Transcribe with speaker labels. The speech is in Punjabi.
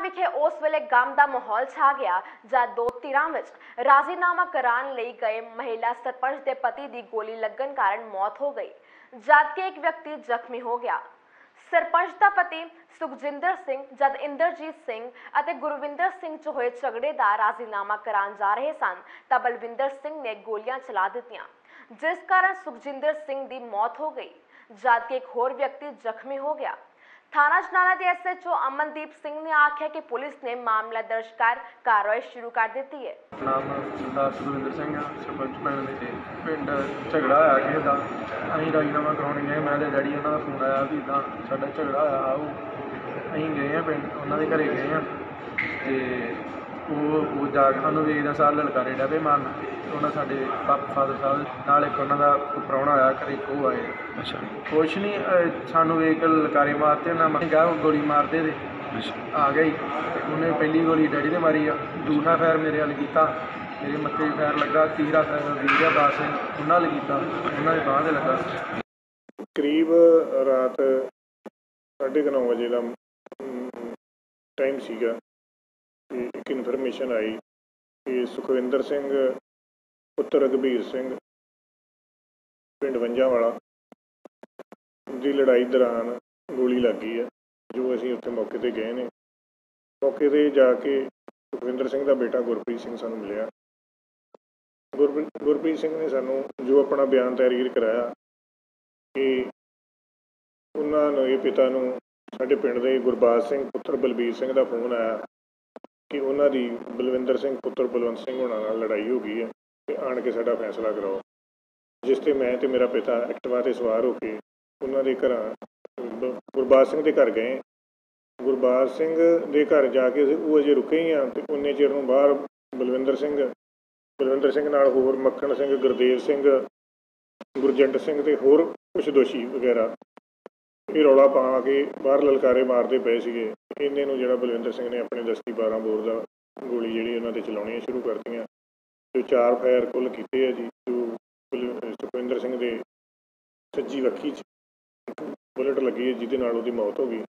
Speaker 1: ਵਿਖੇ ਉਸ ਵੇਲੇ ਗਮ ਦਾ ਮਾਹੌਲ ਛਾ ਗਿਆ, ਜਦ ਦੋ ਧਿਰਾਂ ਵਿੱਚ ਰਾਜ਼ੀਨਾਮਾ ਕਰਾਉਣ ਲਈ ਗਏ ਮਹਿਲਾ ਸਰਪੰਚ ਦੇ ਪਤੀ ਦੀ ਗੋਲੀ ਲੱਗਣ ਕਾਰਨ ਮੌਤ ਹੋ ਗਈ ਜਦਕਿ ਇੱਕ ਵਿਅਕਤੀ ਜ਼ਖਮੀ ਹੋ ਗਿਆ। ਸਰਪੰਚ ਦਾ ਪਤੀ ਸੁਖਜਿੰਦਰ ਸਿੰਘ, ਜਦ ਇੰਦਰਜੀਤ ਸਿੰਘ ਅਤੇ ਗੁਰਵਿੰਦਰ ਸਿੰਘ ਚ ਹੋਏ ਝਗੜੇ ਦਾ ਰਾਜ਼ੀਨਾਮਾ ਕਰਾਉਣ ਜਾ ਰਹੇ ਸਨ, ਤਾਂ ਬਲਵਿੰਦਰ ਸਿੰਘ ਨੇ ਗੋਲੀਆਂ ਚਲਾ ਦਿੱਤੀਆਂ, ਜਿਸ ਕਾਰਨ ਸੁਖਜਿੰਦਰ ਸਿੰਘ ਦੀ ਮੌਤ ਹੋ ਗਈ ਜਦਕਿ ਇੱਕ ਹੋਰ ਵਿਅਕਤੀ ਜ਼ਖਮੀ ਹੋ ਗਿਆ। ਥਾਣਾ ਜਨਾਲਾ ਦੇ ਐਸਐਚਓ ਅਮਨਦੀਪ ਸਿੰਘ ਨੇ ਆਖਿਆ ਕਿ ਪੁਲਿਸ ਨੇ ਮਾਮਲਾ ਦਰਜ ਕਰ ਕਾਰਵਾਈ ਸ਼ੁਰੂ ਕਰ ਦਿੱਤੀ ਹੈ
Speaker 2: ਨਾਮ ਸਰਦਾਰ ਸੁਖਵਿੰਦਰ ਸਿੰਘ ਆ, ਸਰਪੰਚ ਪਿੰਡ ਦੇ ਪਿੰਡ ਝਗੜਾ ਹੋਇਆ ਕਿਸੇ ਦਾ ਅਸੀਂ ਰਾਜੀਨਾਮਾ ਕਰਾਉਣ ਗਏ ਮੈਂ ਤੇ ਡੈਡੀ ਉਹਨਾਂ ਦਾ ਫੋਨ ਆਇਆ ਵੀ ਇਦਾਂ ਸਾਡਾ ਝਗੜਾ ਹੋਇਆ ਆਓ ਅਸੀਂ ਗਏ ਆ ਪਿੰਡ ਉਹਨਾਂ ਦੇ ਘਰੇ ਗਏ ਆ ਤੇ ਉਹ ਉਹ ਜਾ ਕੇ ਸਾਨੂੰ ਵੇਖਦਾ ਸਾਰ ਲਲਕਾਰੇ ਡਾ ਪਏ ਮਾਰਨ। ਉਹਨਾਂ ਸਾਡੇ ਪਾਪਾ ਫਾਦਰ ਸਾਹਿਬ ਨਾਲ ਇੱਕ ਉਹਨਾਂ ਦਾ ਪ੍ਰਾਹੁਣਾ ਆਇਆ ਘਰੇ ਇੱਕ ਉਹ ਆਏ।
Speaker 3: ਅੱਛਾ।
Speaker 2: ਕੁਛ ਨਹੀਂ ਅਹ ਸਾਨੂੰ ਵੇਖ ਕੇ ਲਲਕਾਰੇ ਮਾਰਤੇ ਉਹਨਾਂ ਮੈਂ ਕਿਹਾ ਗੋਲੀ ਮਾਰਦੇ ਤੇ ਆ ਗਈ। ਤੇ ਉਹਨੇ ਪਹਿਲੀ ਗੋਲੀ ਡੈਡੀ ਤੇ ਮਾਰੀ ਆ। ਦੂਸਰਾ ਫਾਇਰ ਮੇਰੇ ਵੱਲ ਕੀਤਾ। ਮੇਰੇ ਮੱਥੇ 'ਤੇ ਫਾਇਰ ਲੱਗਾ ਤੀਸਰਾ ਫਾਇਰ ਵੀਰਿਆ ਦਾਸ ਉਹਨਾਂ ਵੱਲ ਕੀਤਾ। ਉਹਨਾਂ ਦੇ ਬਾਂਹ ਤੇ ਲੱਗਾ।
Speaker 4: ਕਰੀਬ ਰਾਤ 9:30 ਵਜੇ ਦਾ ਟਾਈਮ ਸੀਗਾ। ਕਿ ਇੱਕ ਇਨਫੋਰਮੇਸ਼ਨ ਆਈ ਕਿ ਸੁਖਵਿੰਦਰ ਸਿੰਘ, ਪੁੱਤਰ ਰਘਬੀਰ ਸਿੰਘ, ਪਿੰਡ ਵੰਜਾਂ ਵਾਲਾ ਦੀ ਲੜਾਈ ਦੌਰਾਨ ਗੋਲੀ ਲੱਗੀ ਹੈ, ਜੋ ਅਸੀਂ ਉੱਥੇ ਮੌਕੇ ਤੇ ਗਏ ਨੇ। ਮੌਕੇ ਤੇ ਜਾ ਕੇ ਸੁਖਵਿੰਦਰ ਸਿੰਘ ਦਾ ਬੇਟਾ ਗੁਰਪ੍ਰੀਤ ਸਿੰਘ ਸਾਨੂੰ ਮਿਲਿਆ। ਗੁਰਪ੍ਰੀਤ ਗੁਰਪ੍ਰੀਤ ਸਿੰਘ ਨੇ ਸਾਨੂੰ ਜੋ ਆਪਣਾ ਬਿਆਨ ਤਹਿਰੀਰ ਕਰਾਇਆ ਕਿ ਉਹਨਾਂ ਨੂੰ, ਇਹ ਪਿਤਾ ਨੂੰ ਸਾਡੇ ਪਿੰਡ ਦੇ ਗੁਰਬਾਜ ਸਿੰਘ, ਪੁੱਤਰ ਬਲਬੀਰ ਸਿੰਘ ਦਾ ਫੋਨ ਆਇਆ। ਕਿ ਉਹਨਾਂ ਦੀ ਬਲਵਿੰਦਰ ਸਿੰਘ, ਪੁੱਤਰ ਬਲਵੰਤ ਸਿੰਘ ਹੋਣਾ ਨਾਲ ਲੜਾਈ ਹੋ ਗਈ ਹੈ ਤੇ ਆਣ ਕੇ ਸਾਡਾ ਫੈਸਲਾ ਕਰਾਓ। ਜਿਸ ਤੇ ਮੈਂ ਤੇ ਮੇਰਾ ਪਿਤਾ ਐਕਟਿਵਾ ਤੇ ਸਵਾਰ ਹੋ ਕੇ ਉਹਨਾਂ ਦੇ ਘਰਾਂ, ਬ- ਗੁਰਬਾਜ ਸਿੰਘ ਦੇ ਘਰ ਗਏ। ਗੁਰਬਾਜ ਸਿੰਘ ਦੇ ਘਰ ਜਾ ਕੇ ਅਸੀਂ- ਉਹ ਅਜੇ ਰੁਕੇ ਹੀ ਆ ਤੇ ਉਨੇ ਚਿਰ ਨੂੰ ਬਾਹਰ ਬਲਵਿੰਦਰ ਸਿੰਘ ਬਲਵਿੰਦਰ ਸਿੰਘ ਨਾਲ ਹੋਰ ਮੱਖਣ ਸਿੰਘ, ਗੁਰਦੇਵ ਸਿੰਘ, ਗੁਰਜੰਟ ਸਿੰਘ ਤੇ ਹੋਰ ਕੁਝ ਦੋਸ਼ੀ ਵਗੈਰਾ ਇਹ ਰੌਲਾ ਪਾ ਕੇ ਬਾਹਰ ਲਲਕਾਰੇ ਮਾਰਦੇ ਪਏ ਸੀਗੇ। ਇਹਨੇ ਨੂੰ ਜਿਹੜਾ ਬਲਵਿੰਦਰ ਸਿੰਘ ਨੇ ਆਪਣੇ ਦਸਤੀ 12 ਬੋਰ ਦਾ ਗੋਲੀ ਜਿਹੜੀ ਉਹਨਾਂ ਤੇ ਚਲਾਉਣੀਆਂ ਸ਼ੁਰੂ ਕਰਤੀਆਂ ਜੋ ਚਾਰ ਫਾਇਰ ਕੁੱਲ ਕੀਤੇ ਆ ਜੀ, ਜੋ ਬਲ- ਸੁਖਵਿੰਦਰ ਸਿੰਘ ਦੇ ਸੱਜੀ ਵੱਖੀ 'ਚ ਬੁਲਟ ਲੱਗੀ ਹੈ ਜਿਹਦੇ ਨਾਲ ਉਹਦੀ ਮੌਤ ਹੋ ਗਈ।